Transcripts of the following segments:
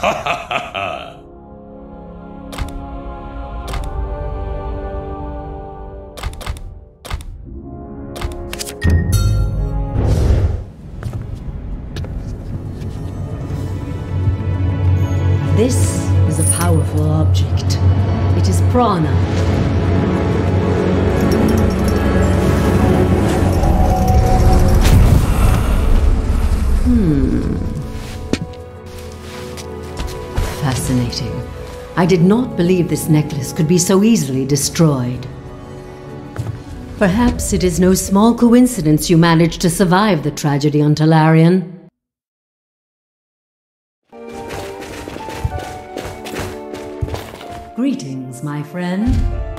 This is a powerful object. It is prana. I did not believe this necklace could be so easily destroyed. Perhaps it is no small coincidence you managed to survive the tragedy on Talarian. Greetings, my friend.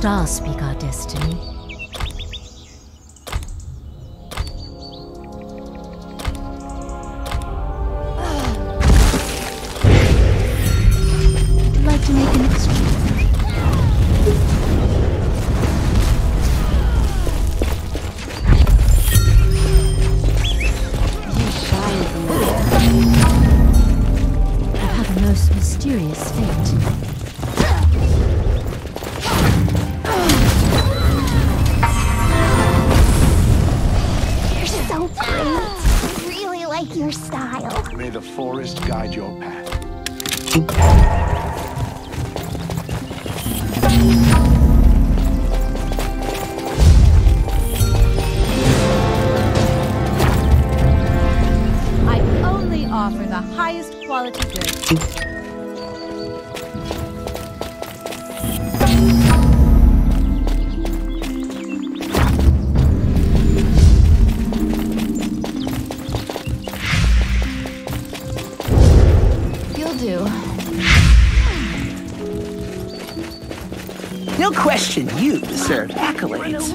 Stars speak our destiny. Like to make an mysterious fate. Offer the highest quality goods. Question you deserve accolades.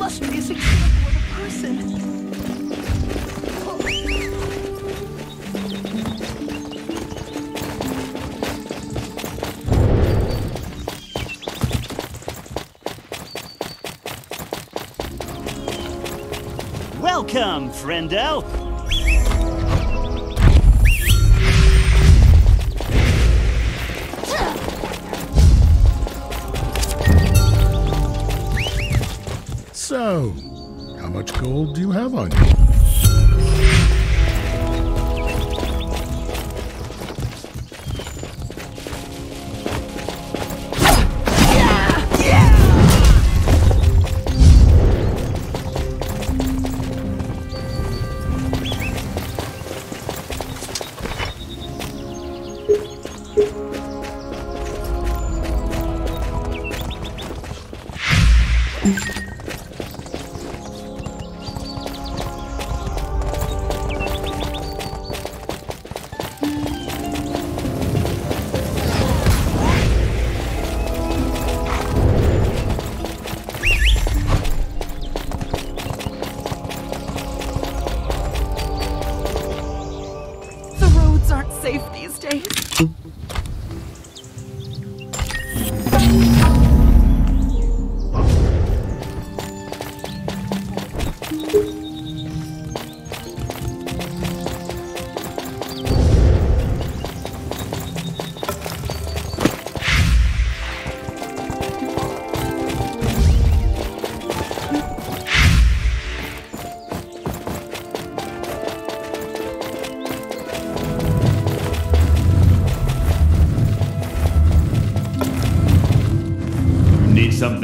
Welcome, friendo. How much gold do you have on you?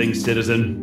Something, citizen?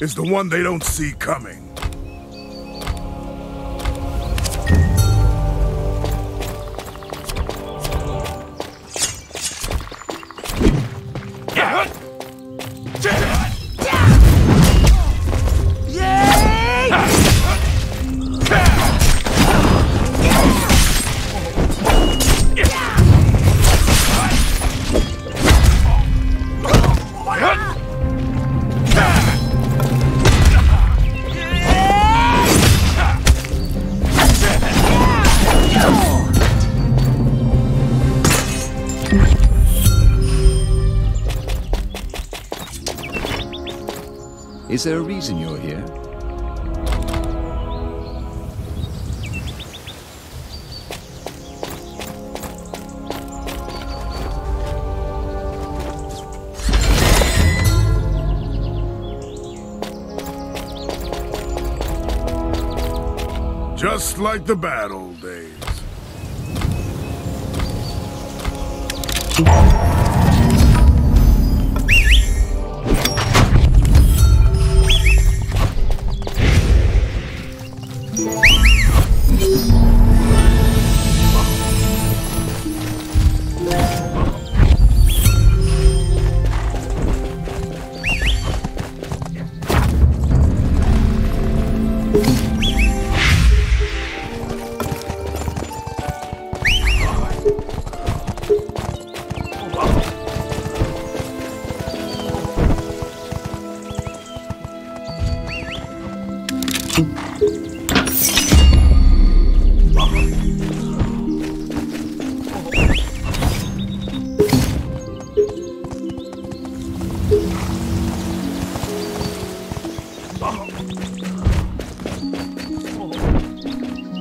Is the one they don't see coming. Is there a reason you're here? Just like the bad old days.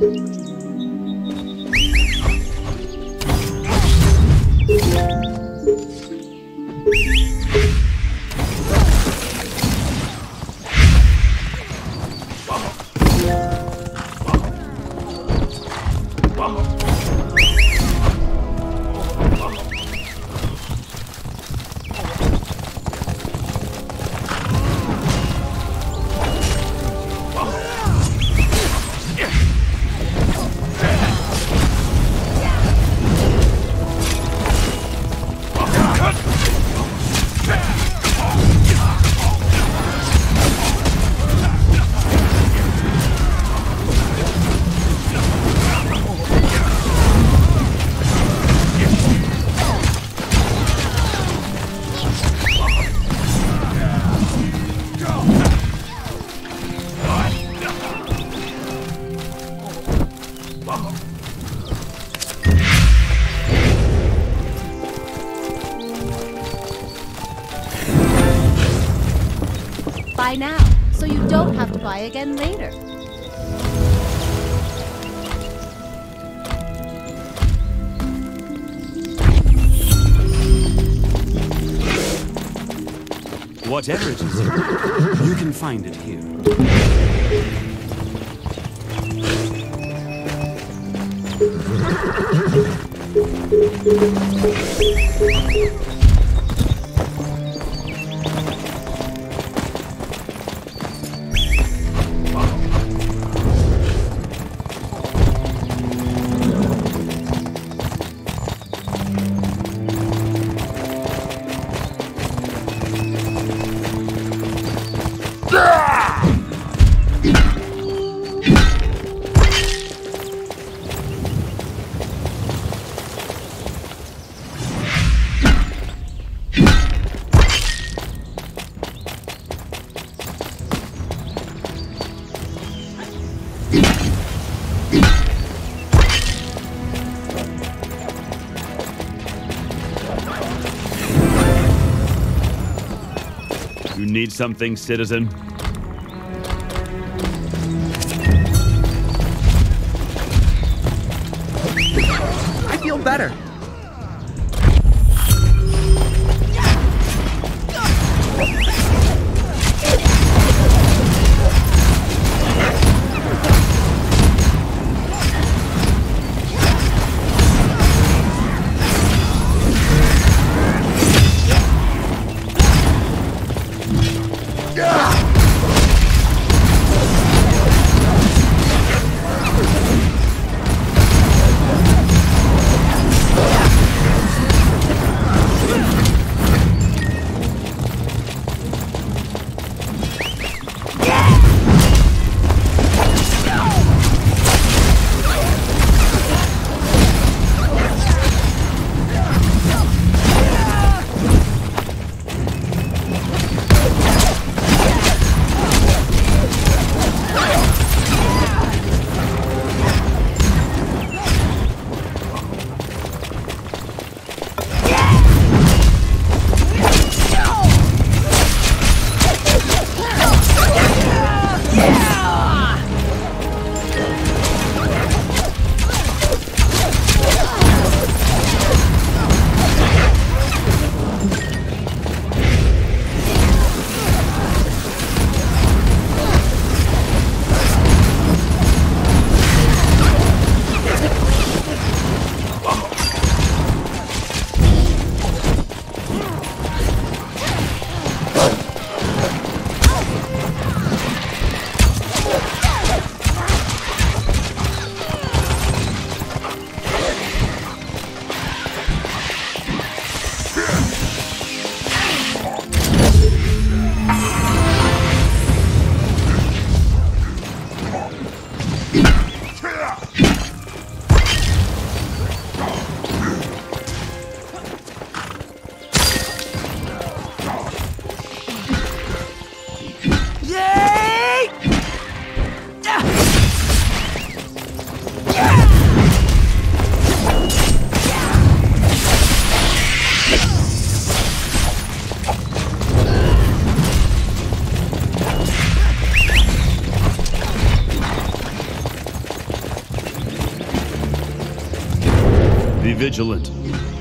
Buy Whatever it is, you can find it here. Something, citizen? I feel better. Be vigilant.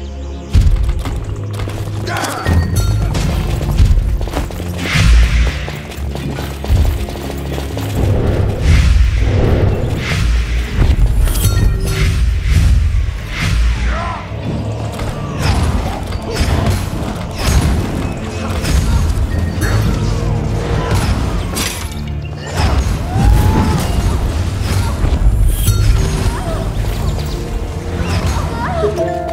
Ah!